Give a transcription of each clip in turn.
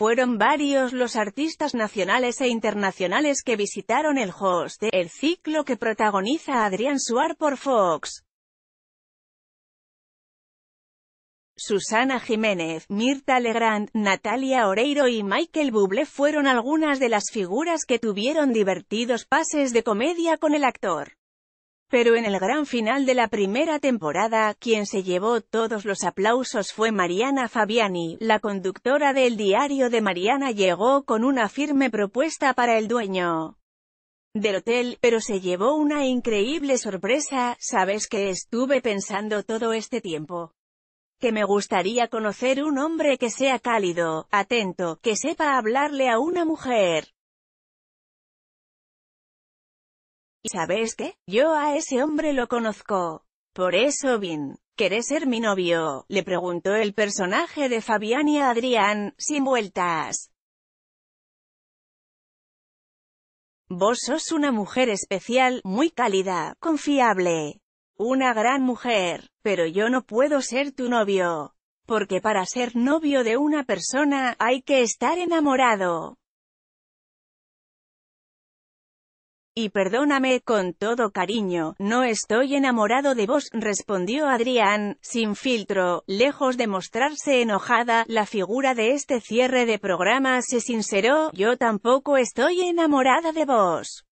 Fueron varios los artistas nacionales e internacionales que visitaron el host El ciclo que protagoniza Adrián Suar por Fox. Susana Jiménez, Mirta Legrand, Natalia Oreiro y Michael Bublé fueron algunas de las figuras que tuvieron divertidos pases de comedia con el actor. Pero en el gran final de la primera temporada, quien se llevó todos los aplausos fue Mariana Fabiani, la conductora del diario de Mariana llegó con una firme propuesta para el dueño del hotel, pero se llevó una increíble sorpresa, ¿sabes que estuve pensando todo este tiempo? que me gustaría conocer un hombre que sea cálido, atento, que sepa hablarle a una mujer. ¿Y sabes qué? Yo a ese hombre lo conozco. Por eso bien, ¿querés ser mi novio? Le preguntó el personaje de Fabián y Adrián, sin vueltas. Vos sos una mujer especial, muy cálida, confiable. Una gran mujer, pero yo no puedo ser tu novio. Porque para ser novio de una persona, hay que estar enamorado. Y perdóname, con todo cariño, no estoy enamorado de vos, respondió Adrián, sin filtro, lejos de mostrarse enojada, la figura de este cierre de programa se sinceró, yo tampoco estoy enamorada de vos.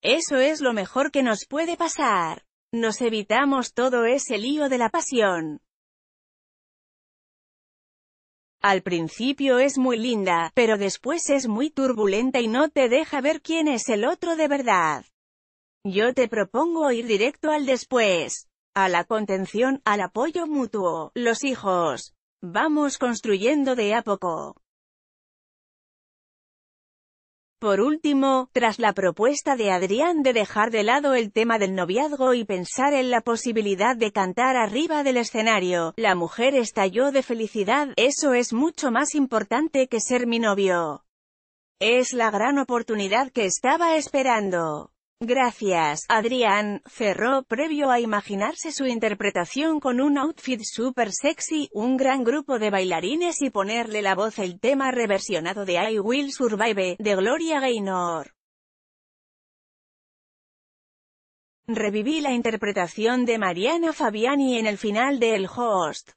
Eso es lo mejor que nos puede pasar. Nos evitamos todo ese lío de la pasión. Al principio es muy linda, pero después es muy turbulenta y no te deja ver quién es el otro de verdad. Yo te propongo ir directo al después. A la contención, al apoyo mutuo, los hijos. Vamos construyendo de a poco. Por último, tras la propuesta de Adrián de dejar de lado el tema del noviazgo y pensar en la posibilidad de cantar arriba del escenario, la mujer estalló de felicidad, eso es mucho más importante que ser mi novio. Es la gran oportunidad que estaba esperando. Gracias, Adrián, cerró previo a imaginarse su interpretación con un outfit super sexy, un gran grupo de bailarines y ponerle la voz el tema reversionado de I Will Survive, de Gloria Gaynor. Reviví la interpretación de Mariana Fabiani en el final de El Host.